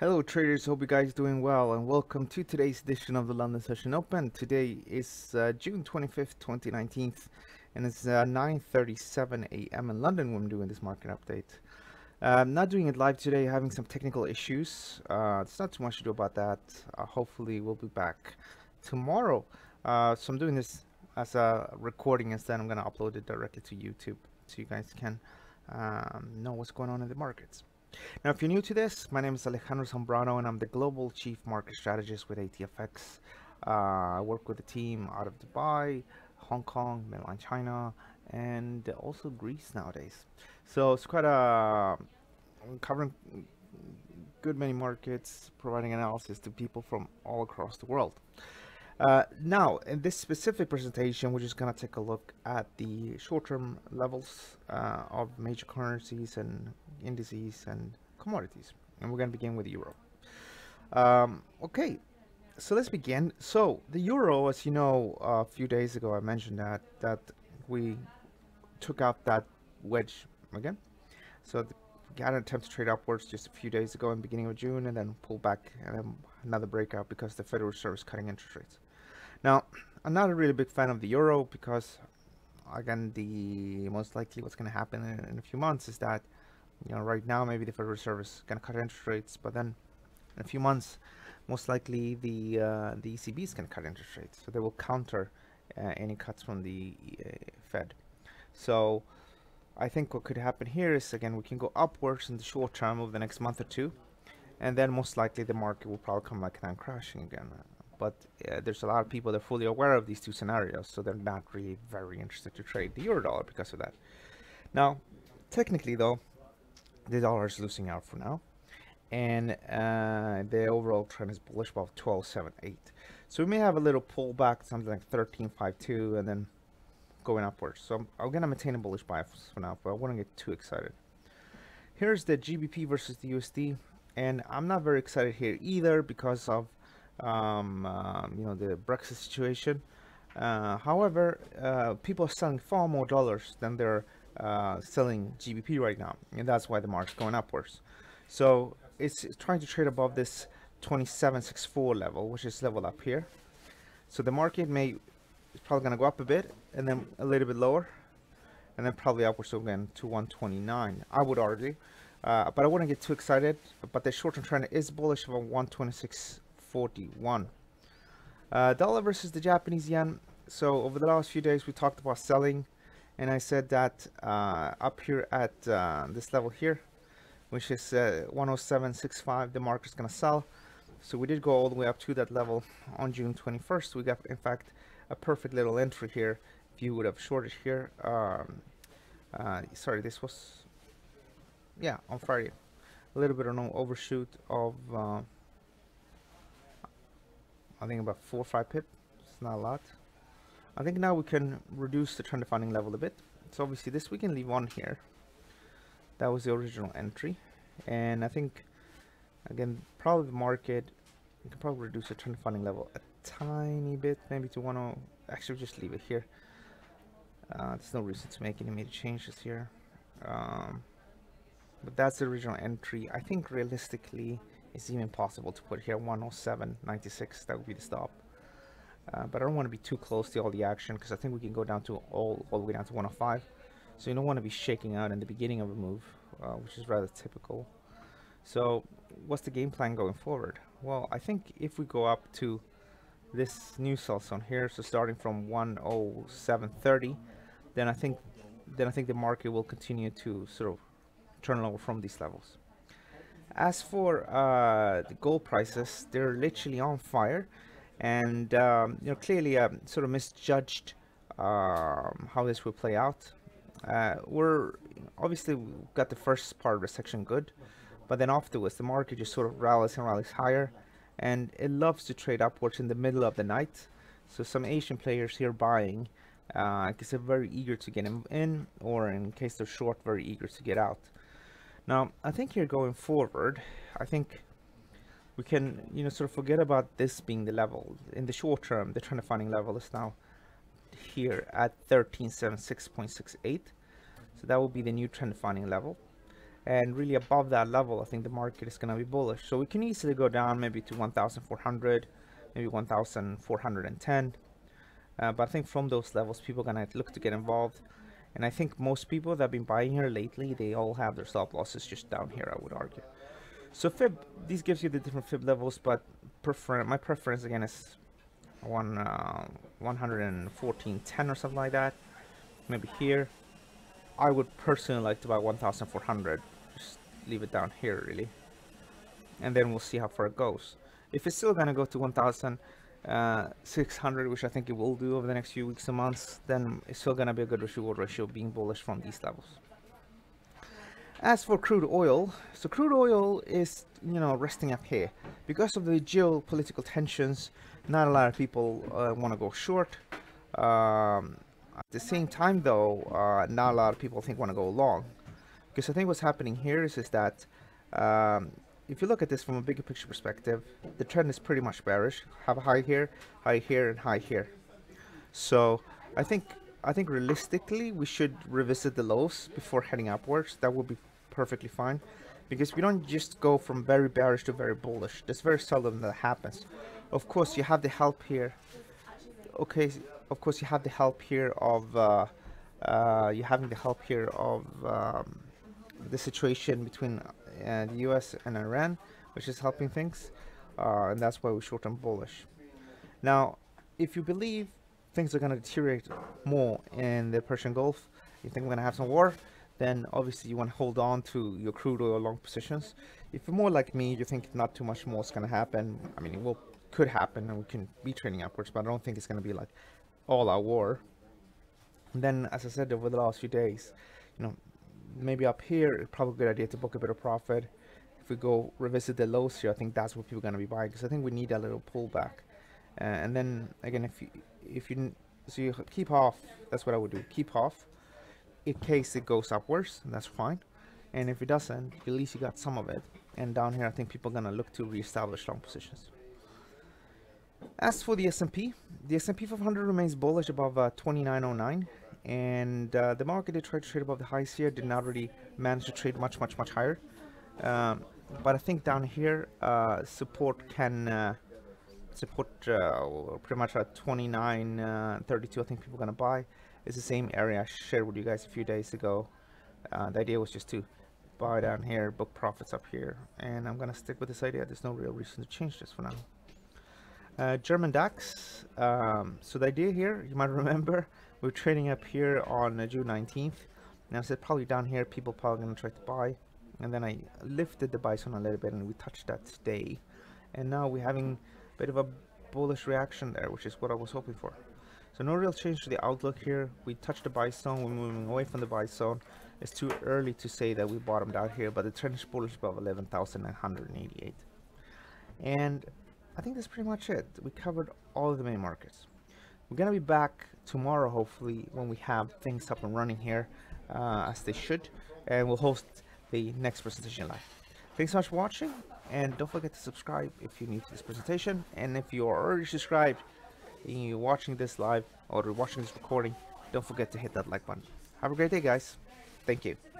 Hello traders, hope you guys doing well and welcome to today's edition of the London Session Open. Today is uh, June 25th, 2019 and it's uh, 9.37 a.m. in London when I'm doing this market update. Uh, I'm not doing it live today, having some technical issues. Uh, it's not too much to do about that. Uh, hopefully we'll be back tomorrow. Uh, so I'm doing this as a recording instead. I'm going to upload it directly to YouTube so you guys can um, know what's going on in the markets. Now, if you're new to this, my name is Alejandro Zambrano and I'm the Global Chief Market Strategist with ATFX. Uh, I work with a team out of Dubai, Hong Kong, mainland China, and also Greece nowadays. So it's quite a covering good many markets, providing analysis to people from all across the world. Uh, now, in this specific presentation, we're just going to take a look at the short-term levels uh, of major currencies and indices and commodities. And we're going to begin with the euro. Um, okay, so let's begin. So the euro, as you know, a few days ago I mentioned that that we took out that wedge again. So the, had an attempt to trade upwards just a few days ago in the beginning of June and then pull back and then another breakout because the Federal Reserve is cutting interest rates. Now, I'm not a really big fan of the euro because, again, the most likely what's going to happen in, in, a few months is that, you know, right now maybe the Federal Reserve is going to cut interest rates, but then in a few months, most likely the uh, the ECB is going to cut interest rates, so they will counter uh, any cuts from the uh, Fed. So I think what could happen here is again we can go upwards in the short term over the next month or two, and then most likely the market will probably come back down crashing again but uh, there's a lot of people that are fully aware of these two scenarios, so they're not really very interested to trade the euro dollar because of that. Now, technically though, the dollar is losing out for now, and uh, the overall trend is bullish about 12.78. So we may have a little pullback, something like 13.52, and then going upwards. So I'm, I'm gonna maintain a bullish bias for now, but I wouldn't get too excited. Here's the GBP versus the USD, and I'm not very excited here either because of um, uh, you know the Brexit situation. Uh, however, uh, people are selling far more dollars than they're uh, selling GBP right now, and that's why the market's going upwards. So it's trying to trade above this 2764 level, which is level up here. So the market may is probably going to go up a bit, and then a little bit lower, and then probably upwards again to 129. I would argue. Uh, but I wouldn't get too excited. But the short-term trend is bullish of a 126 41. Uh, dollar versus the Japanese yen. So over the last few days, we talked about selling, and I said that uh, up here at uh, this level here, which is uh, 107.65, the market's gonna sell. So we did go all the way up to that level on June 21st. We got, in fact, a perfect little entry here. If you would have shorted here, um, uh, sorry, this was, yeah, on Friday. A little bit of an overshoot of uh, I think about four or five pip. It's not a lot. I think now we can reduce the trend defining level a bit. So obviously this we can leave on here. That was the original entry. And I think, again, probably the market, we can probably reduce the trend defining level a tiny bit, maybe to 10. Actually, just leave it here. Uh, there's no reason to make any major changes here. Um, but that's the original entry. I think realistically, it's even possible to put here 107.96 that would be the stop. Uh, but I don't want to be too close to all the action because I think we can go down to all, all the way down to 105 so you don't want to be shaking out in the beginning of a move uh, which is rather typical. So what's the game plan going forward? Well I think if we go up to this new sell zone here so starting from 107.30 then I think then I think the market will continue to sort of turn over from these levels as for uh, the gold prices, they're literally on fire, and um, you know clearly um, sort of misjudged um, how this will play out. Uh, we're obviously got the first part of the section good, but then afterwards the market just sort of rallies and rallies higher, and it loves to trade upwards in the middle of the night. So some Asian players here buying, uh, because they're very eager to get in, or in case they're short, very eager to get out. Now, I think here going forward, I think we can, you know, sort of forget about this being the level. In the short term, the trend finding level is now here at 1376.68. So that will be the new trend finding level. and really above that level I think the market is going to be bullish so we can easily go down maybe to 1400 maybe 1410 uh, but I think from those levels people are going to look to get involved and I think most people that have been buying here lately they all have their stop losses just down here I would argue. So fib these gives you the different fib levels but prefer my preference again is one uh, 114.10 or something like that maybe here. I would personally like to buy 1400 just leave it down here really. And then we'll see how far it goes. If it's still gonna go to 1600 which I think it will do over the next few weeks and months then it's still gonna be a good reward ratio being bullish from these levels. As for crude oil so crude oil is you know resting up here. Because of the geopolitical tensions not a lot of people uh, want to go short. Um, at the same time though uh, not a lot of people think want to go long. Because I think what's happening here is, is that um, if you look at this from a bigger picture perspective the trend is pretty much bearish. Have a high here high here and high here. So I think I think realistically we should revisit the lows before heading upwards. That would be perfectly fine. Because we don't just go from very bearish to very bullish. That's very seldom that happens. Of course you have the help here. Okay of course you have the help here of uh, uh, you having the help here of um, the situation between uh, the US and Iran which is helping things uh, and that's why we're short-term bullish now if you believe things are going to deteriorate more in the Persian Gulf you think we're going to have some war then obviously you want to hold on to your crude oil long positions. If you're more like me, you think not too much more is going to happen. I mean, it will could happen and we can be trending upwards, but I don't think it's going to be like all our war. And then, as I said over the last few days, you know, maybe up here, probably a good idea to book a bit of profit. If we go revisit the lows here, I think that's what people are going to be buying because I think we need a little pullback. Uh, and then again, if you if you so you keep off, that's what I would do. Keep off in case it goes upwards and that's fine and if it doesn't at least you got some of it and down here I think people are gonna look to reestablish long positions as for the S&P the S&P 500 remains bullish above uh, 2909 and uh, the market did try to trade above the highs here did not really manage to trade much much much higher um, but I think down here uh, support can uh, support uh, pretty much at 29 uh, 32 I think people are gonna buy it's the same area I shared with you guys a few days ago. Uh, the idea was just to buy down here, book profits up here, and I'm gonna stick with this idea. There's no real reason to change this for now. Uh, German DAX. Um, so the idea here, you might remember, we are trading up here on uh, June 19th. Now I said probably down here, people probably gonna try to buy, and then I lifted the buy zone a little bit, and we touched that today, and now we're having a bit of a bullish reaction there, which is what I was hoping for. So no real change to the outlook here. We touched the buy zone. We're moving away from the buy zone. It's too early to say that we bottomed out here, but the trend is bullish above 11,988. And I think that's pretty much it. We covered all of the main markets. We're to be back tomorrow, hopefully, when we have things up and running here, uh, as they should. And we'll host the next presentation live. Thanks so much for watching, and don't forget to subscribe if you're new to this presentation. And if you're already subscribed, you're watching this live or watching this recording, don't forget to hit that like button. Have a great day, guys. Thank you.